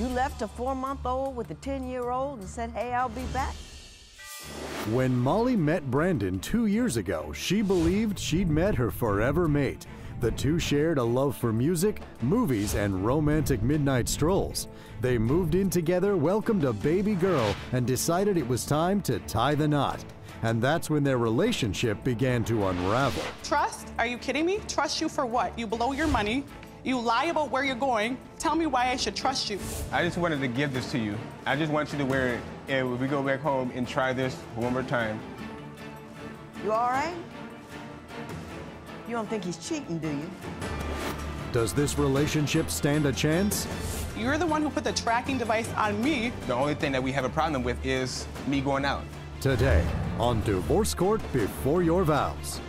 You left a four month old with a 10 year old and said, hey, I'll be back? When Molly met Brandon two years ago, she believed she'd met her forever mate. The two shared a love for music, movies, and romantic midnight strolls. They moved in together, welcomed a baby girl, and decided it was time to tie the knot. And that's when their relationship began to unravel. Trust? Are you kidding me? Trust you for what? You blow your money, you lie about where you're going. Tell me why I should trust you. I just wanted to give this to you. I just want you to wear it and we go back home and try this one more time. You all right? You don't think he's cheating, do you? Does this relationship stand a chance? You're the one who put the tracking device on me. The only thing that we have a problem with is me going out. Today on Divorce Court Before Your Vows.